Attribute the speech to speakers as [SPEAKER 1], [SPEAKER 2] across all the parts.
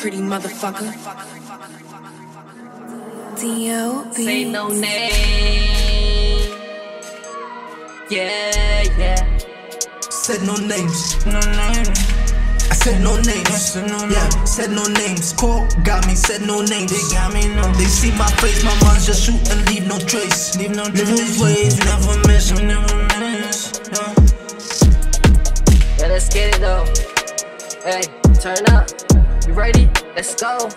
[SPEAKER 1] pretty motherfucker.
[SPEAKER 2] D.O.B.
[SPEAKER 3] Say no name. Yeah, yeah.
[SPEAKER 4] Said no names. No name. I said no names. Yeah, said no names. Call got me, said no names. They got me, no. They see my face, my minds just shoot and leave no trace. Leave no trace. Living these ways, never miss, never miss. Yeah.
[SPEAKER 3] Yeah, let's get it though. Hey, turn up. You ready? Let's go.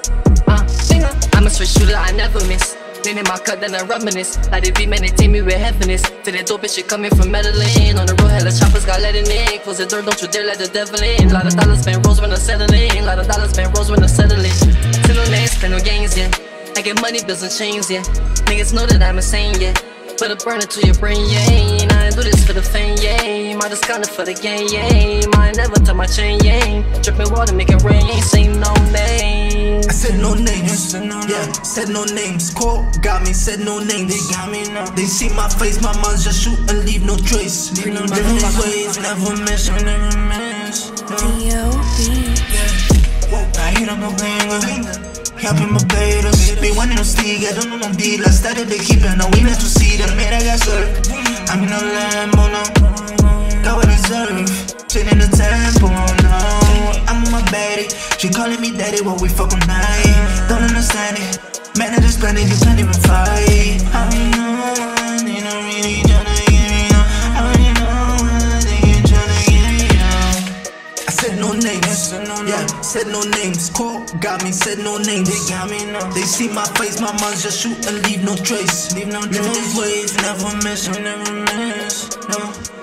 [SPEAKER 3] Uh, finger. I'm a straight shooter, I never miss. Lean in my cut, then I reminisce. Like the man, they take me heaven is. To that dope bitch, shit coming from Medellin. On the road, hella choppers got let in. Close the door, don't you dare let the devil in. Lot of dollars spent rose when I'm settling. Lot of dollars spent rose when I'm settling. Still no names, spend no games, yeah. I get money, bills and chains, yeah. Niggas know that I'm insane, yeah. Put a burner to your brain, yeah. I do this for the fame, yeah. I just got it for the game, yeah. I never touch my chain, yeah. Dripping water, make it rain, say no name.
[SPEAKER 4] I said no names. Yeah, said no names. Call got me, said no names. They got me now. They see my face, my minds just shoot and leave no trace. Leave no Living these ways, never miss, never miss. Yeah.
[SPEAKER 2] D.O.B.
[SPEAKER 4] I hit up no banger. Helping my betas. Be wanting to stick, I don't know no deal. I started to keep it, no witness to see that made I got served. I'm in a Lambo now. Got what I deserve. Sitting in the calling me daddy while we fuck all night. Don't understand it. Man, I just it, you can't even fight. I don't know, they don't really tryna get me now. I already know they ain't tryna get me now. I said no names. Yeah, said no names. Call got me, said no names. They got me now. They see my face, my minds just shoot and leave no trace. Leave no trace. These ways, never miss, never miss. No.